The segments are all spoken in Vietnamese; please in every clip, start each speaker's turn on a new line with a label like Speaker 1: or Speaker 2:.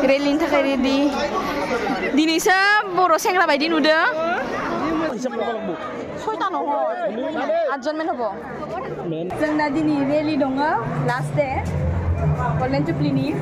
Speaker 1: Rally ntar di di Nisa boros yang lama jin udah. Soalnya nongol, ajan main apa? Sang nadi ni rally dong last day, kalian cuplini.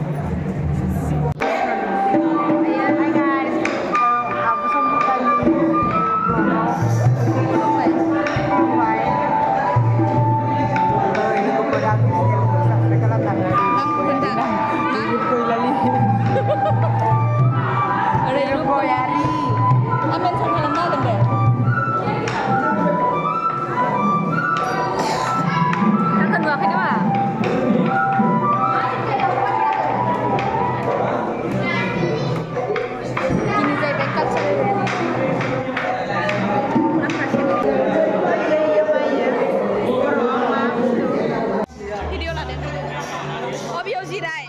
Speaker 1: girar ele.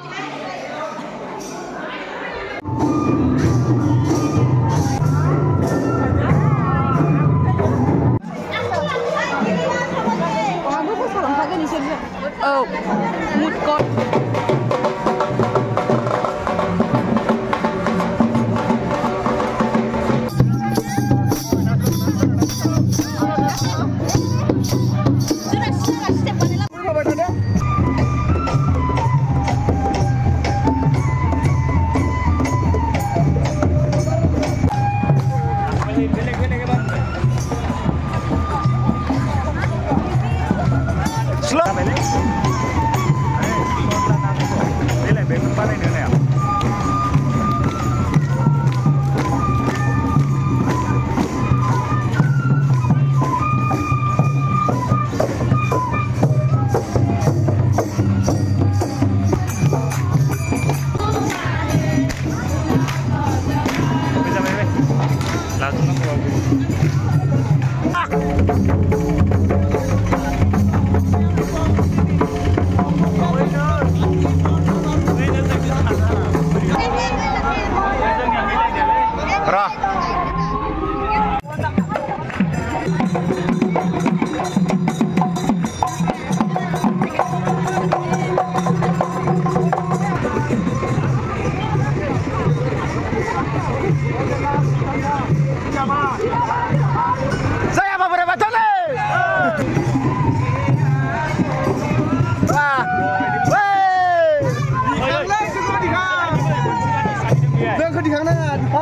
Speaker 1: Oh, mood court.
Speaker 2: ครั้งแรกสวัสดีครับเดินขึ้นดีครั้งหน้าดีพ่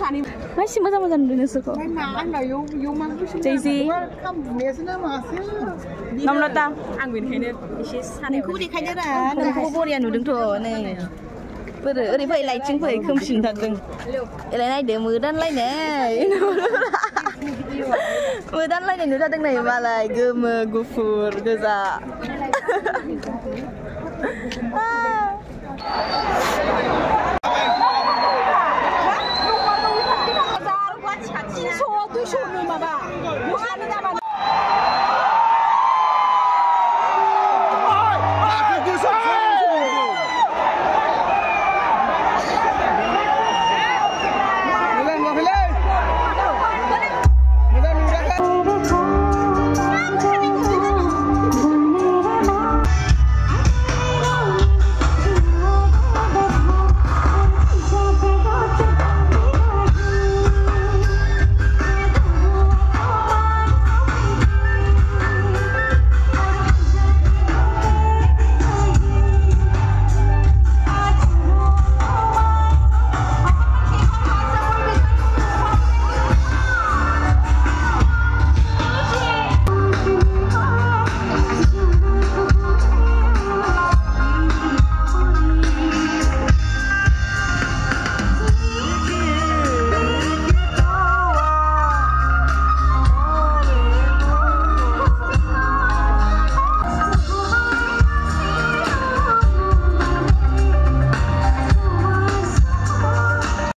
Speaker 1: 사니 맛이 뭐자 뭐자 눈에서 거. 나나
Speaker 3: 요 요만
Speaker 1: 무슨 제지.
Speaker 3: 캄부에서나 마세.
Speaker 1: 넘나다. 안 괜찮네. 이시 사니. 그리 가려라. 너무
Speaker 2: 보리야 누등 토. 네. Bữa đi phải lại chứng phải không xin thật đừng Lại này để mưa đan lại nè Mưa đan lại này nữa ra đằng này mà lại gơ mơ gù phùr gơ dạ Ah!